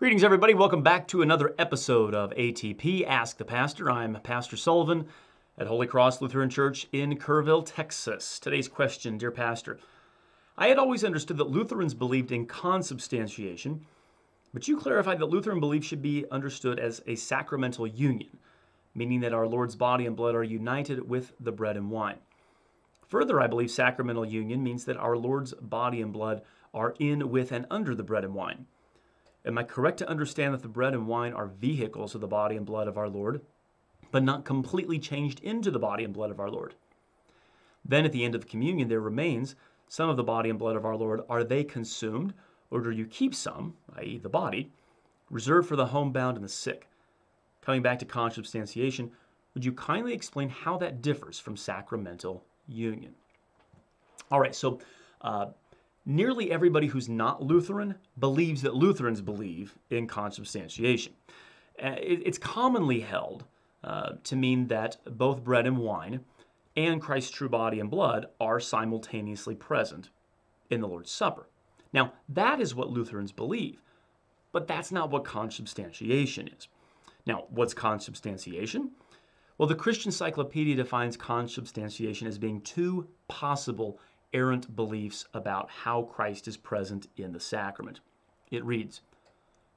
Greetings, everybody. Welcome back to another episode of ATP Ask the Pastor. I'm Pastor Sullivan at Holy Cross Lutheran Church in Kerrville, Texas. Today's question, dear Pastor I had always understood that Lutherans believed in consubstantiation, but you clarified that Lutheran belief should be understood as a sacramental union, meaning that our Lord's body and blood are united with the bread and wine. Further, I believe sacramental union means that our Lord's body and blood are in, with, and under the bread and wine. Am I correct to understand that the bread and wine are vehicles of the body and blood of our Lord, but not completely changed into the body and blood of our Lord? Then at the end of the communion, there remains some of the body and blood of our Lord. Are they consumed, or do you keep some, i.e., the body, reserved for the homebound and the sick? Coming back to consubstantiation, would you kindly explain how that differs from sacramental union? All right, so uh, nearly everybody who's not Lutheran believes that Lutherans believe in consubstantiation. Uh, it's commonly held uh, to mean that both bread and wine and Christ's true body and blood are simultaneously present in the Lord's Supper. Now, that is what Lutherans believe, but that's not what consubstantiation is. Now, what's consubstantiation? Well, the Christian Encyclopedia defines consubstantiation as being two possible errant beliefs about how Christ is present in the sacrament. It reads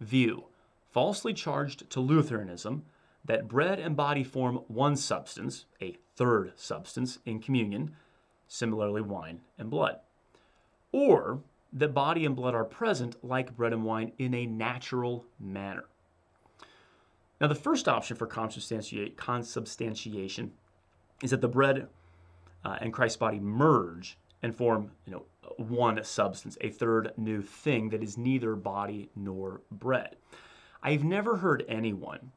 View, falsely charged to Lutheranism, that bread and body form one substance, a third substance, in communion, similarly, wine and blood. Or that body and blood are present, like bread and wine, in a natural manner. Now, the first option for consubstantiation is that the bread uh, and Christ's body merge and form, you know, one substance, a third new thing that is neither body nor bread. I've never heard anyone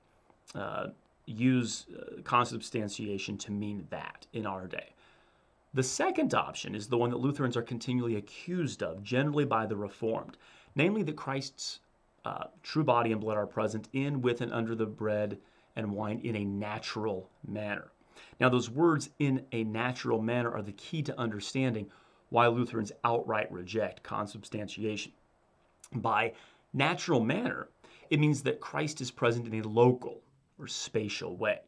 uh, use uh, consubstantiation to mean that in our day. The second option is the one that Lutherans are continually accused of, generally by the Reformed, namely that Christ's uh, true body and blood are present in, with, and under the bread and wine in a natural manner. Now, those words in a natural manner are the key to understanding why Lutherans outright reject consubstantiation. By natural manner, it means that Christ is present in a local or spatial way.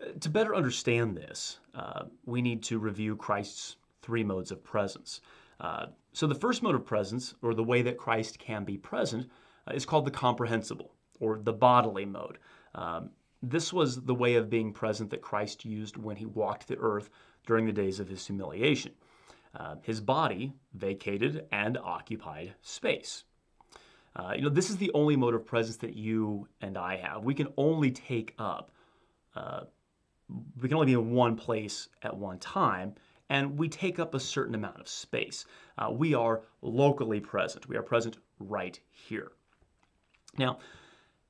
Uh, to better understand this, uh, we need to review Christ's three modes of presence. Uh, so, the first mode of presence, or the way that Christ can be present, uh, is called the comprehensible, or the bodily mode. Um, this was the way of being present that Christ used when he walked the earth during the days of his humiliation. Uh, his body vacated and occupied space. Uh, you know, this is the only mode of presence that you and I have. We can only take up, uh, we can only be in one place at one time, and we take up a certain amount of space. Uh, we are locally present. We are present right here. Now,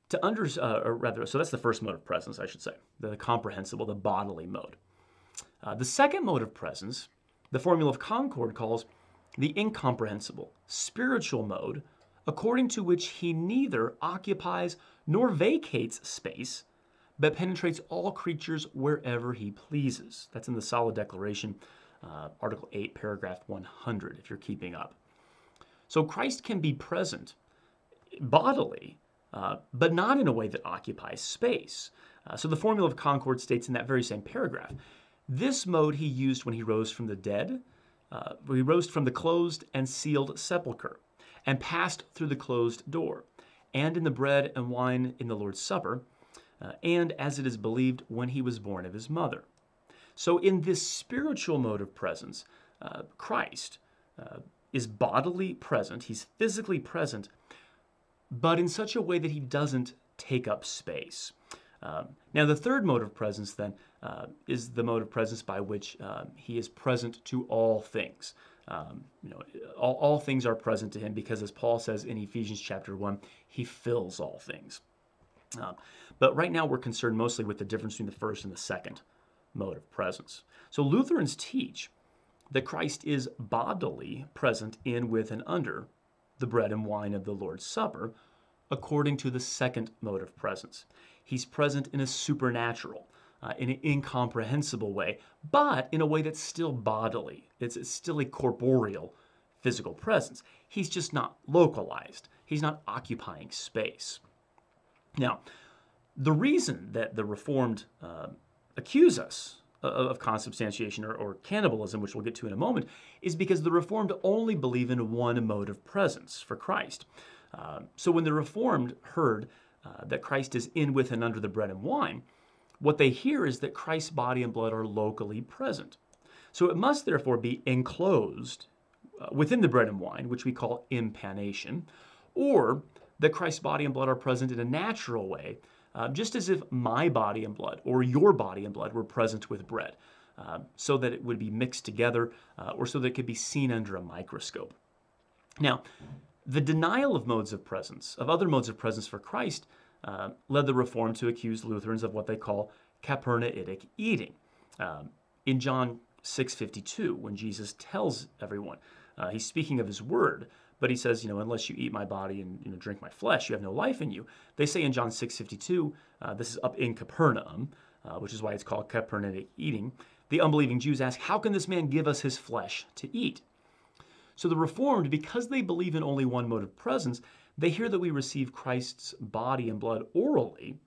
to under, uh, or rather, so that's the first mode of presence, I should say, the comprehensible, the bodily mode. Uh, the second mode of presence, the Formula of Concord calls the incomprehensible, spiritual mode, according to which he neither occupies nor vacates space, but penetrates all creatures wherever he pleases. That's in the Solid Declaration, uh, Article 8, paragraph 100, if you're keeping up. So Christ can be present bodily uh, but not in a way that occupies space. Uh, so the formula of Concord states in that very same paragraph this mode he used when he rose from the dead, uh, he rose from the closed and sealed sepulchre, and passed through the closed door, and in the bread and wine in the Lord's Supper, uh, and as it is believed when he was born of his mother. So, in this spiritual mode of presence, uh, Christ uh, is bodily present, he's physically present, but in such a way that he doesn't take up space. Um, now, the third mode of presence, then, uh, is the mode of presence by which uh, he is present to all things. Um, you know, all, all things are present to him because, as Paul says in Ephesians chapter 1, he fills all things. Um, but right now, we're concerned mostly with the difference between the first and the second mode of presence. So, Lutherans teach that Christ is bodily present in, with, and under the bread and wine of the Lord's Supper, according to the second mode of presence. He's present in a supernatural, uh, in an incomprehensible way, but in a way that's still bodily. It's, it's still a corporeal physical presence. He's just not localized He's not occupying space. Now, the reason that the Reformed uh, accuse us of consubstantiation or, or, cannibalism, which we'll get to in a moment, is because the Reformed only believe in one mode of presence for Christ. Uh, so when the Reformed heard uh, that Christ is in, with, and under the bread and wine, what they hear is that Christ's body and blood are locally present. So it must therefore be enclosed uh, within the bread and wine, which we call impanation, or that Christ's body and blood are present in a natural way, uh, just as if my body and blood or your body and blood were present with bread, uh, so that it would be mixed together uh, or so that it could be seen under a microscope. Now, the denial of modes of presence, of other modes of presence for Christ, uh, led the Reform to accuse Lutherans of what they call Capernaitic eating. Um, in John 6:52, when Jesus tells everyone, uh, he's speaking of his word, but he says, you know, unless you eat my body and you know, drink my flesh, you have no life in you. They say in John 6:52, uh, this is up in Capernaum, uh, which is why it's called Capernaitic eating. The unbelieving Jews ask, how can this man give us his flesh to eat? So the Reformed, because they believe in only one mode of presence, they hear that we receive Christ's body and blood orally,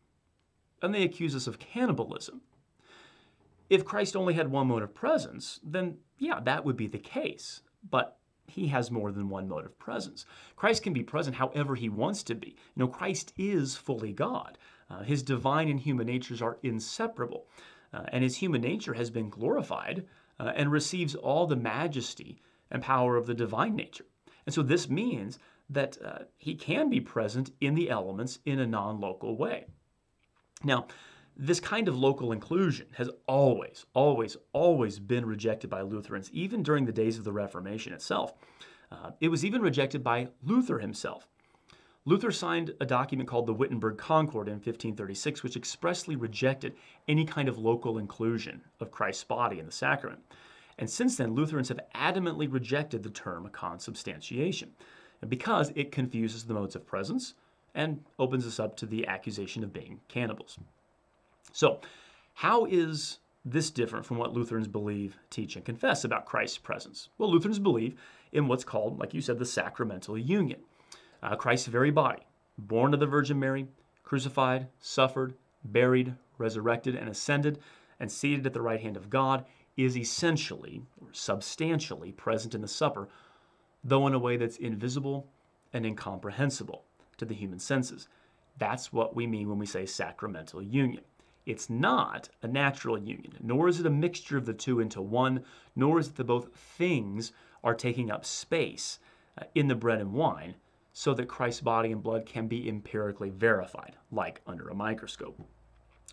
and they accuse us of cannibalism. If Christ only had one mode of presence, then yeah, that would be the case. But he has more than one mode of presence. Christ can be present however he wants to be. You know, Christ is fully God. Uh, his divine and human natures are inseparable. Uh, and his human nature has been glorified uh, and receives all the majesty and power of the divine nature. And so this means that uh, he can be present in the elements in a non local way. Now, this kind of local inclusion has always, always, always been rejected by Lutherans, even during the days of the Reformation itself. Uh, it was even rejected by Luther himself. Luther signed a document called the Wittenberg Concord in 1536, which expressly rejected any kind of local inclusion of Christ's body in the sacrament. And since then, Lutherans have adamantly rejected the term consubstantiation because it confuses the modes of presence and opens us up to the accusation of being cannibals. So, how is this different from what Lutherans believe, teach, and confess about Christ's presence? Well, Lutherans believe in what's called, like you said, the sacramental union. Uh, Christ's very body, born of the Virgin Mary, crucified, suffered, buried, resurrected, and ascended, and seated at the right hand of God, is essentially or substantially present in the supper, though in a way that's invisible and incomprehensible to the human senses. That's what we mean when we say sacramental union. It's not a natural union, nor is it a mixture of the two into one, nor is it that both things are taking up space uh, in the bread and wine so that Christ's body and blood can be empirically verified, like under a microscope.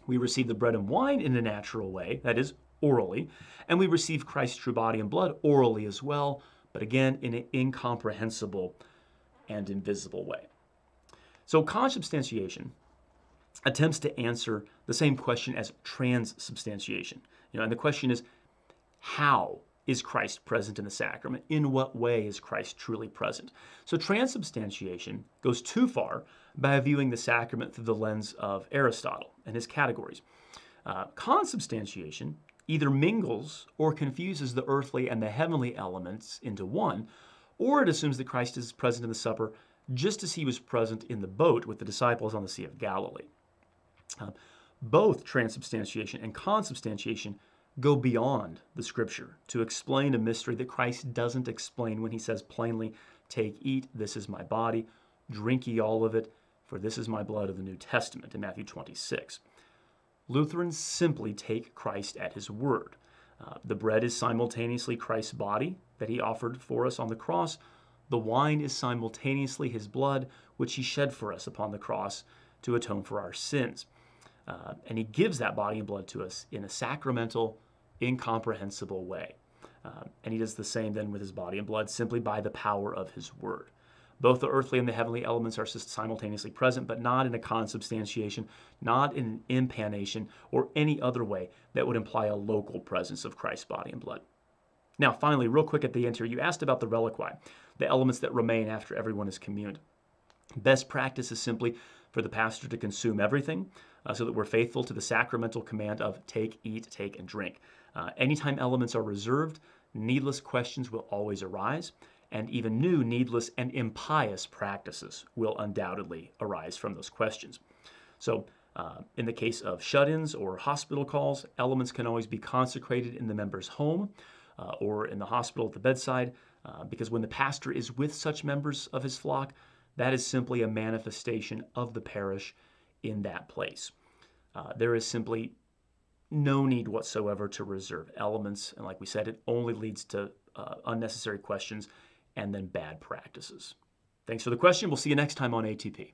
We receive the bread and wine in a natural way, that is, orally, and we receive Christ's true body and blood orally as well, but again in an incomprehensible and invisible way. So, consubstantiation attempts to answer the same question as transubstantiation. You know, and the question is, how is Christ present in the sacrament? In what way is Christ truly present? So transubstantiation goes too far by viewing the sacrament through the lens of Aristotle and his categories. Uh, consubstantiation either mingles or confuses the earthly and the heavenly elements into one, or it assumes that Christ is present in the supper just as he was present in the boat with the disciples on the Sea of Galilee. Uh, both transubstantiation and consubstantiation go beyond the scripture to explain a mystery that Christ doesn't explain when he says plainly, Take, eat, this is my body, drink ye all of it, for this is my blood of the New Testament in Matthew 26. Lutherans simply take Christ at his word. Uh, the bread is simultaneously Christ's body that he offered for us on the cross. The wine is simultaneously his blood, which he shed for us upon the cross to atone for our sins. Uh, and he gives that body and blood to us in a sacramental, incomprehensible way. Uh, and he does the same then with his body and blood simply by the power of his word. Both the earthly and the heavenly elements are simultaneously present, but not in a consubstantiation, not in an impanation, or any other way that would imply a local presence of Christ's body and blood. Now, finally, real quick at the end here, you asked about the reliquiae, the elements that remain after everyone is communed. Best practice is simply for the pastor to consume everything uh, so that we're faithful to the sacramental command of take, eat, take, and drink. Uh, anytime elements are reserved, needless questions will always arise. and even new needless and impious practices will undoubtedly arise from those questions. So, uh, in the case of shut ins or hospital calls, elements can always be consecrated in the member's home uh, or in the hospital at the bedside, uh, because when the pastor is with such members of his flock, that is simply a manifestation of the parish in that place. Uh, there is simply no need whatsoever to reserve elements, and like we said, it only leads to uh, unnecessary questions and then bad practices. Thanks for the question. We'll see you next time on ATP.